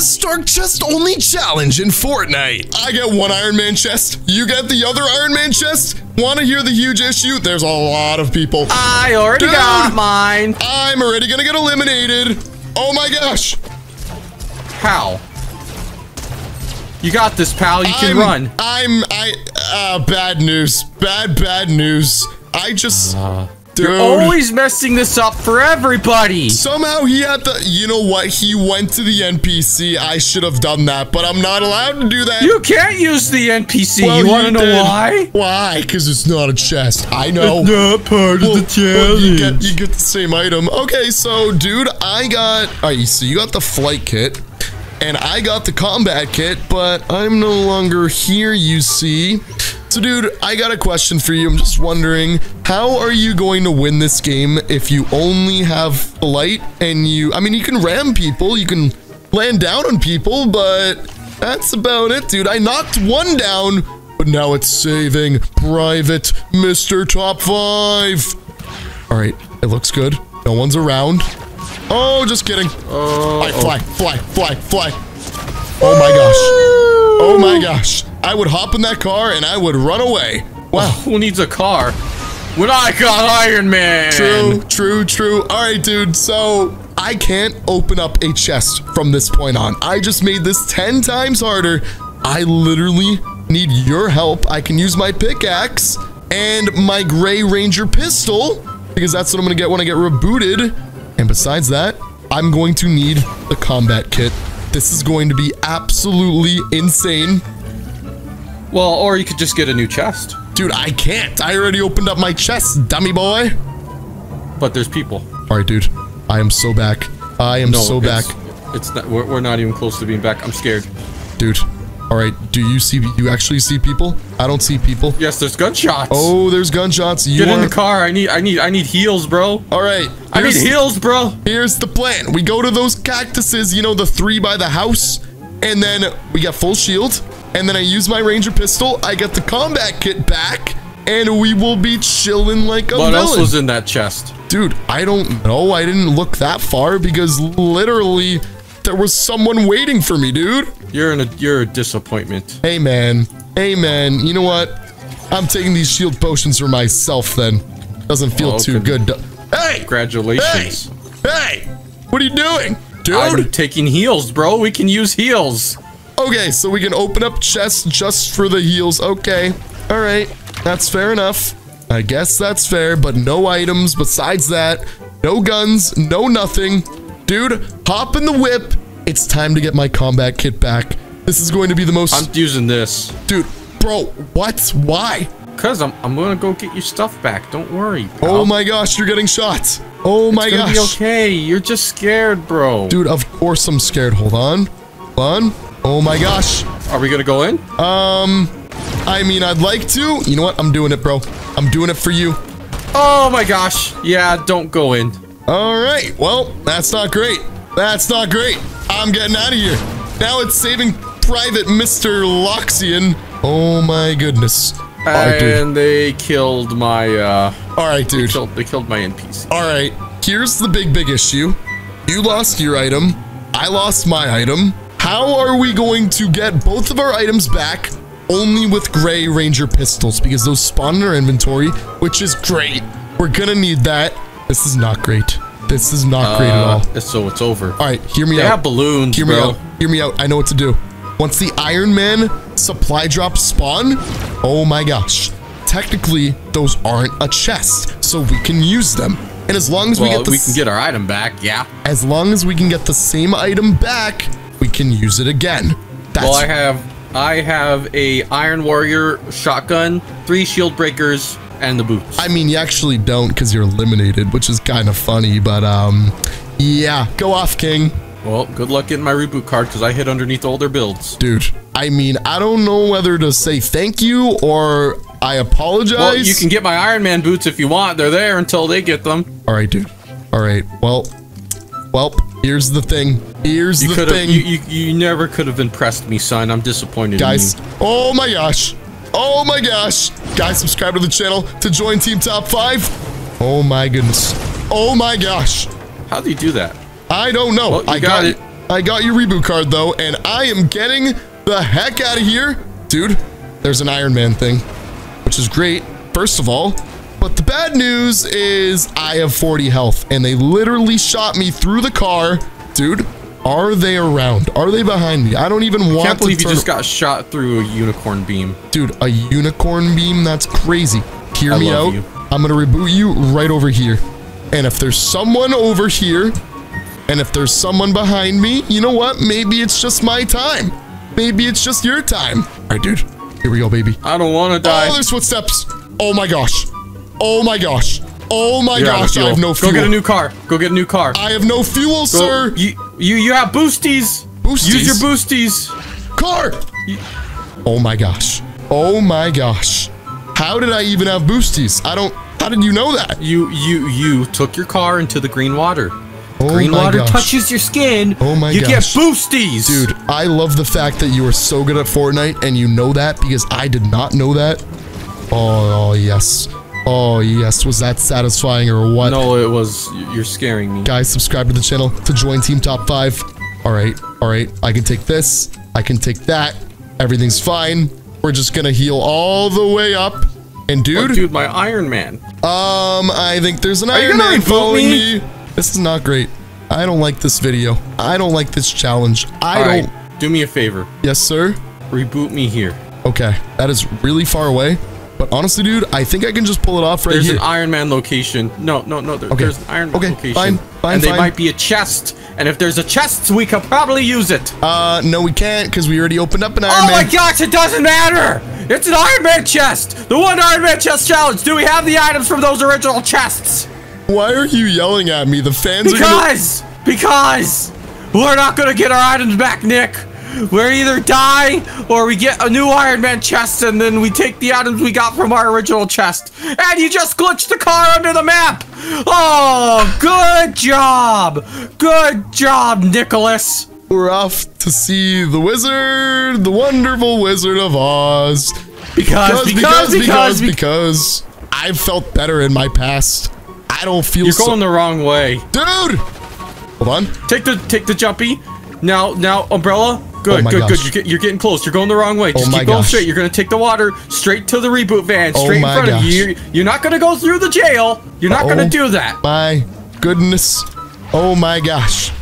the Stark Chest Only Challenge in Fortnite. I get one Iron Man chest. You get the other Iron Man chest. Want to hear the huge issue? There's a lot of people. I already Dude. got mine. I'm already gonna get eliminated. Oh my gosh. How? You got this, pal. You can I'm, run. I'm, I, uh, bad news. Bad, bad news. I just, dude. You're always messing this up for everybody. Somehow he had the, you know what? He went to the NPC. I should have done that, but I'm not allowed to do that. You can't use the NPC. Well, you want to know did. why? Why? Because it's not a chest. I know. It's not part Well, well, you get you get the same item. Okay, so dude, I got. Alright, so you got the flight kit, and I got the combat kit, but I'm no longer here. You see. So, dude, I got a question for you. I'm just wondering, how are you going to win this game if you only have flight and you? I mean, you can ram people, you can land down on people, but that's about it, dude. I knocked one down, but now it's saving Private Mr. Top 5. All right, it looks good. No one's around. Oh, just kidding. Oh, Fly, fly, fly, fly, fly. Oh my gosh. Oh my gosh. I would hop in that car and I would run away. Wow. who needs a car? When I got Iron Man. True, true, true. All right, dude. So I can't open up a chest from this point on. I just made this 10 times harder. I literally need your help. I can use my pickaxe and my Gray Ranger pistol because that's what I'm going to get when I get rebooted. And besides that, I'm going to need the combat kit. This is going to be absolutely insane. Well, or you could just get a new chest. Dude, I can't. I already opened up my chest, dummy boy. But there's people. All right, dude. I am so back. I am No, so back. it's, It's not. We're, we're not even close to being back. I'm scared. Dude. All right. Do you see? You actually see people? I don't see people. Yes, there's gunshots. Oh, there's gunshots. You Get in the car. I need. I need. I need heals, bro. All right. I need heals, bro. Here's the plan. We go to those cactuses, you know, the three by the house, and then we get full shield, and then I use my ranger pistol. I get the combat kit back, and we will be chilling like a What villain. else was in that chest? Dude, I don't know. I didn't look that far because literally there was someone waiting for me, dude. You're in a. You're a disappointment. Hey, man. Hey, man. You know what? I'm taking these shield potions for myself then. Doesn't feel Oh, too good. to- Hey! Congratulations. Hey! What are you doing? Dude! I'm taking heals, bro. We can use heals. Okay, so we can open up chests just for the heals. Okay. All right. That's fair enough. I guess that's fair, but no items besides that. No guns, no nothing. Dude, hop in the whip. It's time to get my combat kit back. This is going to be the most... I'm using this. Dude, bro, what? Why? Cause I'm. I'm gonna go get your stuff back. Don't worry. Pal. Oh my gosh, you're getting shot. Oh my It's gonna gosh. be okay. You're just scared, bro. Dude, of course I'm scared. Hold on. Hold on. Oh my gosh. Are we gonna go in? Um, I mean, I'd like to. You know what? I'm doing it, bro. I'm doing it for you. Oh my gosh. Yeah. Don't go in. All right. Well, that's not great. That's not great. I'm getting out of here. Now it's saving Private Mr. Loxian. Oh my goodness. All right, dude. And they killed my. uh All right, dude. Killed. They killed my NPC. All right. Here's the big, big issue. You lost your item. I lost my item. How are we going to get both of our items back only with gray ranger pistols? Because those spawn in our inventory, which is great. We're gonna need that. This is not great. This is not great at all. Uh, so it's over. All right, hear me They out. have balloons, Hear me bro. out. Hear me out. I know what to do. Once the Iron Man supply drops spawn, oh my gosh. Technically, those aren't a chest, so we can use them. And as long as we get the we can get our item back. Yeah. as long as we can get the same item back, we can use it again. That's Well, I have. I have a Iron Warrior shotgun, three shield breakers, and the boots. I mean, you actually don't because you're eliminated, which is kind of funny, but um, yeah, go off, King. well, good luck getting my reboot card because I hid underneath all their builds. Dude, I mean, I don't know whether to say thank you or I apologize. Well, you can get my Iron Man boots if you want. They're there until they get them. All right, dude. All right. Well, well, here's the thing. Here's You the thing, You, you you never could have impressed me, son. I'm disappointed. guys. In you. Oh my gosh. Oh my gosh. Guys, subscribe to the channel to join Team Top 5. Oh my goodness. Oh my gosh. How do you do that? I don't know. Well, I got it. I got your reboot card though, and I am getting the heck out of here. Dude, there's an Iron Man thing, which is great, first of all. But the bad news is I have 40 health, and they literally shot me through the car. Dude, are they around? Are they behind me? I don't even want to. Can't believe to you just got shot through a unicorn beam. Dude, a unicorn beam? That's crazy. Hear I me out. you. I'm gonna reboot you right over here. And if there's someone over here, and if there's someone behind me, you know what? Maybe it's just my time. Maybe it's just your time. All right, dude. Here we go, baby. I don't want to die. Oh, there's footsteps. Oh my gosh. Oh my gosh. Oh my You're gosh. I have no fuel. Go get a new car. Go get a new car. I have no fuel, Go- sir. You, you you have boosties. Boosties? Use your boosties. car. Oh my gosh. Oh my gosh. How did I even have boosties? I don't. How did you know that? You you you took your car into the green water. Oh green water gosh. touches your skin. Oh my you gosh. get boosties. Dude, I love the fact that you are so good at Fortnite and you know that because I did not know that. Oh, oh yes. Oh yes. Was that satisfying or what? No, it was. You're scaring me. Guys, subscribe to the channel to join Team Top 5. All right, all right. I can take this. I can take that. Everything's fine. We're just gonna heal all the way up. And Oh, dude, dude, my Iron Man. um, I think there's an you Iron Man following me? me. This is not great. I don't like this video. I don't like this challenge. I All don't. right, do me a favor. Yes, sir. Reboot me here. Okay, that is really far away. But honestly, dude, I think I can just pull it off right There's here. an Iron Man location. No, no, no. There, Okay. There's an Iron Man Okay, location. fine, fine, and they might be a chest. And if there's a chest, we could probably use it. uh, no, we can't because we already opened up an Iron oh Man. Oh my gosh, it doesn't matter! It's an Iron Man chest! The one Iron Man chest challenge! Do we have the items from those original chests? Why are you yelling at me? The fans are. Because! Because! We're not gonna get our items back, Nick! We're either die or we get a new Iron Man chest and then we take the items we got from our original chest. And you just glitched the car under the map! Oh, good job! Good job, Nicholas! We're off to see the wizard, the wonderful Wizard of Oz. Because, because, because, because, because I've felt better in my past. I don't feel you're going the wrong way. Dude! Hold on. Take the take the jumpy. Now now umbrella. Good Oh good good. You're, get, you're getting close. You're going the wrong way. Just Oh keep going gosh. straight. You're gonna take the water straight to the reboot van, Oh straight in my front of you. You're, you're not gonna go through the jail. You're not Oh. gonna do that. My goodness. Oh my gosh.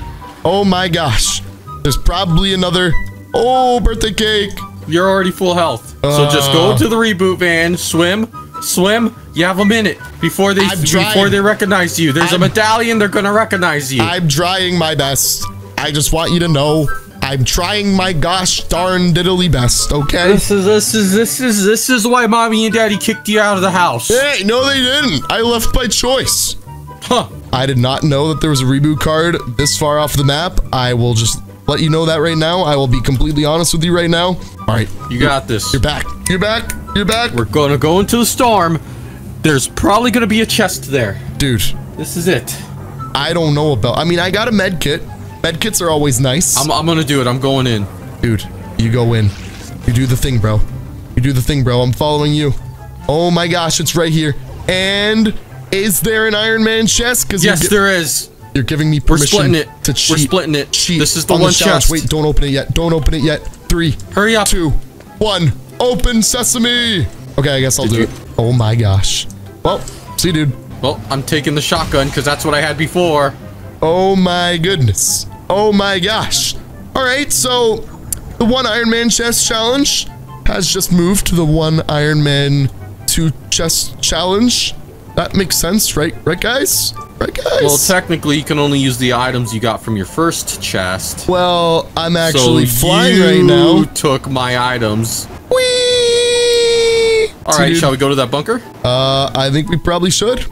Oh my gosh. There's probably another. Oh, birthday cake. You're already full health. so just go Uh. to the reboot van, swim, swim. You have a minute before they I'm trying. before they recognize you. There's a I'm- medallion. They're gonna recognize you. I'm trying my best. I just want you to know I'm trying my gosh darn diddly best, okay? this is this is this is this is why mommy and daddy kicked you out of the house. Hey, no, they didn't. I left by choice. Huh. I did not know that there was a reboot card this far off the map. I will just let you know that right now. I will be completely honest with you right now. All right, You got this. you're back. You're back. You're back. We're gonna go into the storm. There's probably gonna be a chest there. Dude, This is it. I don't know about. I mean, I got a med kit. Med kits are always nice. I'm, I'm gonna do it. I'm going in. Dude, you go in. You do the thing, bro. You do the thing, bro. I'm following you. Oh my gosh, it's right here. And is there an Iron Man chest? Because Yes, there is. you're giving me We're permission splitting it. to We're splitting it. Cheat This is the on one challenge. chest. Wait, don't open it yet. Don't open it yet. Three, Hurry up. two, one. Open sesame. Okay, I guess I'll Did do you- it. Oh my gosh. Well, see, dude. Well, I'm taking the shotgun because that's what I had before. Oh my goodness. Oh my gosh. All right, so the one Iron Man chest challenge has just moved to the one Iron Man two chest challenge. That makes sense, right? Right, guys? Right, guys? Well, technically, you can only use the items you got from your first chest. Well, I'm actually so flying right now. You took my items. Whee! All right, Dude, shall we go to that bunker? Uh, I think we probably should.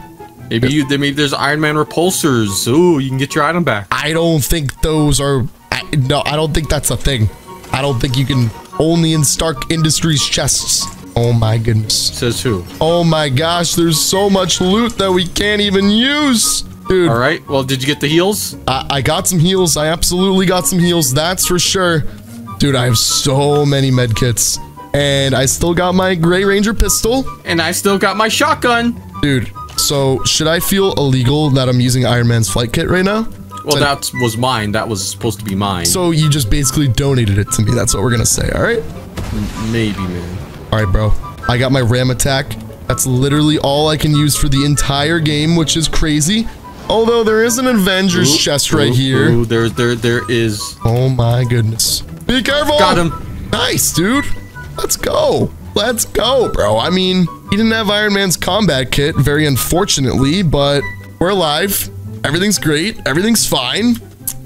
Maybe you. Maybe there's Iron Man repulsors. Ooh, you can get your item back. I don't think those are. I, no, I don't think that's a thing. I don't think you can only in Stark Industries chests. Oh my goodness. Says who? Oh my gosh, there's so much loot that we can't even use. Dude, All right. Well, did you get the heals? I, I got some heals. I absolutely got some heals. That's for sure. Dude, I have so many med kits. And I still got my Gray Ranger pistol. And I still got my shotgun. Dude, so should I feel illegal that I'm using Iron Man's flight kit right now? Well, that was mine. That was supposed to be mine. So you just basically donated it to me. That's what we're gonna say. All right. maybe, man. All right, bro. I got my ram attack. That's literally all I can use for the entire game, which is crazy. Although there is an Avengers Ooh, chest right ooh, here. ooh, there, there, there is. Oh my goodness. Be careful. Got him. Nice, dude. Let's go. Let's go, bro. I mean, he didn't have Iron Man's combat kit, very unfortunately, but we're alive. Everything's great. Everything's fine.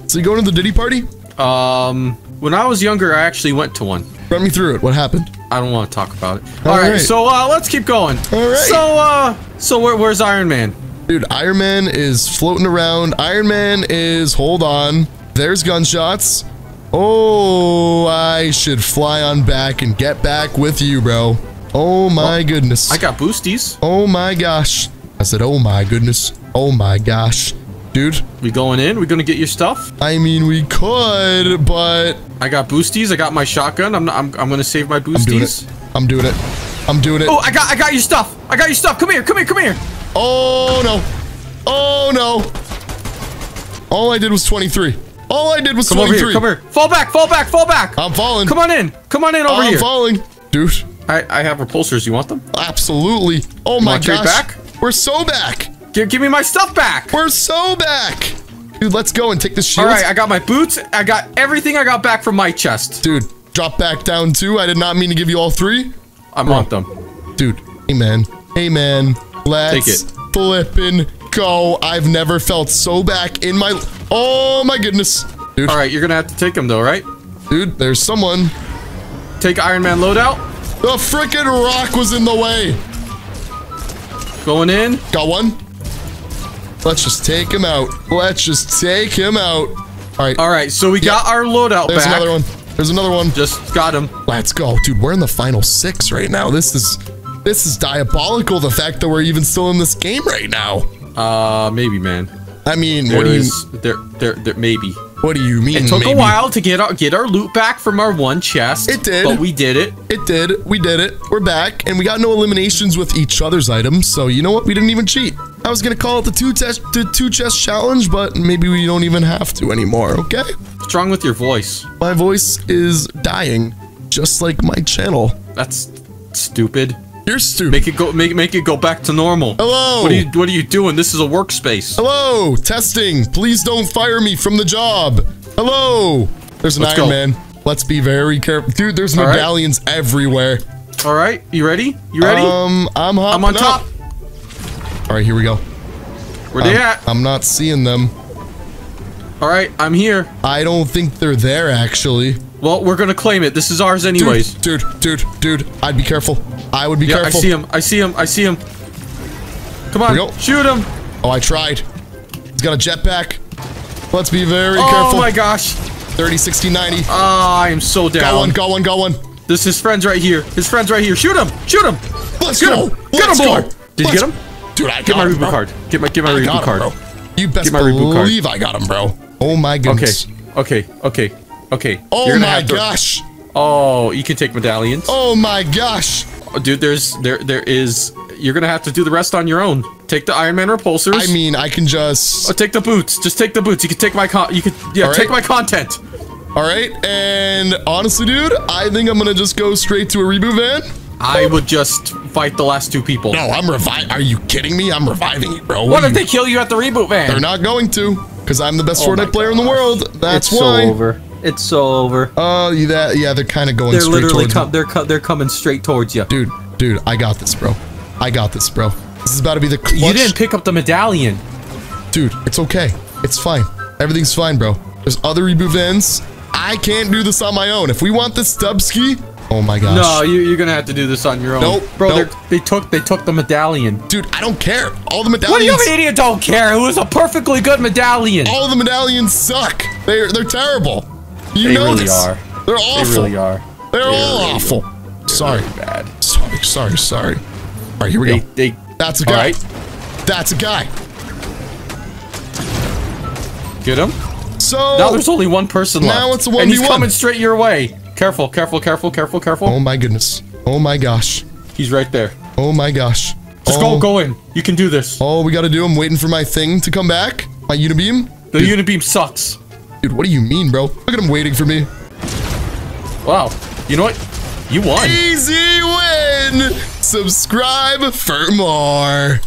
So you going to the Diddy party? Um, when I was younger, I actually went to one. Run me through it. What happened? I don't want to talk about it. All All right, right. so uh, let's keep going. All right. So, uh, so where, where's Iron Man? Dude, Iron Man is floating around. Iron Man is, hold on. There's gunshots. Oh, I should fly on back and get back with you, bro. Oh my oh, goodness. I got boosties. Oh my gosh. I said, oh my goodness. Oh my gosh. Dude, We going in? We gonna get your stuff? I mean, we could, but I got boosties. I got my shotgun. I'm not, I'm, I'm gonna save my boosties. I'm doing it. I'm doing it. I'm doing it. Oh, I got I got your stuff. I got your stuff. Come here. Come here. Come here. Oh no. Oh no. All I did was 23. All I did was Come over 23. here. Come here. Fall back. Fall back. Fall back. I'm falling. Come on in. Come on in over I'm here. falling. Dude, I, I have repulsors. You want them? absolutely. Oh my wanna gosh. back? We're so back. Give, give me my stuff back. We're so back. Dude, let's go and take this shield. All right. I got my boots. I got everything I got back from my chest. Dude, drop back down too. I did not mean to give you all three. I want them. Dude, hey man. Hey man. Let's Take it. flippin' go. I've never felt so back in my Oh my goodness. Dude, All right. You're gonna have to take him, though, right? dude, there's someone. Take Iron Man loadout. The freaking rock was in the way. Going in. Got one. Let's just take him out. Let's just take him out. All right. All right. So we got our loadout There's back. There's another one. There's another one. Just got him. Let's go. Dude, we're in the final six right now. This is this is diabolical the fact that we're even still in this game right now. Uh, maybe, man. I mean, There what do you is there there there maybe. what do you mean? It took maybe? a while to get our get our loot back from our one chest. It did. but we did it. It did. We did it. We're back, and we got no eliminations with each other's items. So you know what? We didn't even cheat. I was gonna call it the two test the two chest challenge, but maybe we don't even have to anymore. Okay? What's wrong with your voice? My voice is dying, just like my channel. That's stupid. You're stupid. Make it go. Make make it go back to normal. Hello. What are you What are you doing? This is a workspace. Hello, testing. Please don't fire me from the job. Hello. There's an Let's Iron go. Man. Let's be very careful. Dude, there's All right. medallions everywhere. All right. You ready? You ready? Um, I'm hopping I'm on top. up. All right, here we go. Where they I'm, at? I'm not seeing them. All right. I'm here. I don't think they're there, actually. Well, we're gonna claim it. This is ours anyways. Dude, dude, dude, dude. I'd be careful. I would be yeah, careful. I see him. I see him. I see him. Come on. Go. Shoot him. Oh, I tried. He's got a jetpack. Let's be very Oh careful. Oh my gosh. 30, 60, 90. Ah, I am so down. Got one, got one, got one. This is friends right here. His friends right here. Shoot him. Shoot him. Let's Get go. him. Get Let's him, go. boy. Did you Let's- get him? Dude, I Get my reboot card. Get my get my reboot him, card. bro. You best Get my reboot card. believe I got him, bro. Oh my goodness. Okay. Okay. Okay. Oh You're my have to- gosh. Oh, you can take medallions. Oh my gosh. Oh, dude, there's there there is. You're gonna have to do the rest on your own. Take the Iron Man repulsors. I mean, I can just. Oh, take the boots. Just take the boots. You can take my con. You can yeah. All Take my content. All right, and honestly, dude, I think I'm gonna just go straight to a reboot van. I would just fight the last two people. No, I'm reviving. Are you kidding me? I'm reviving you, bro. What are if you- they kill you at the reboot van? They're not going to, because I'm the best Oh Fortnite player in the world. That's it's why. so over. It's so over. Oh, yeah, that, yeah, they're kind of going They're straight literally towards com- they're co- they're coming straight towards you. Dude, dude, I got this, bro. I got this, bro. This is about to be the clutch. You didn't pick up the medallion. Dude, it's okay. It's fine. Everything's fine, bro. There's other reboot vans. I can't do this on my own. If we want this Dubski, oh my gosh. No, you, you're gonna have to do this on your own. Nope, bro. nope. they're- took they took the medallion. Dude, I don't care. All the medallions. What do you mean you don't care? It was a perfectly good medallion. All the medallions suck. They're they're terrible. You They know really this. are. They're awful. They really are. They're all really awful. Sorry. Bad. Sorry. Sorry. Sorry. All right, here we They go. they. That's a guy. right. That's a guy. Get him. So Now there's only one person left. Now it's a And he's 1v1. coming straight your way. Careful, careful, careful, careful, careful. Oh my goodness. Oh my gosh. He's right there. Oh my gosh. Just oh, go, go in. You can do this. Oh, we gotta do. I'm waiting for my thing to come back. My unibeam. The unibeam sucks. Dude, what do you mean, bro? Look at him waiting for me. Wow. You know what? You won. Easy win! Subscribe for more.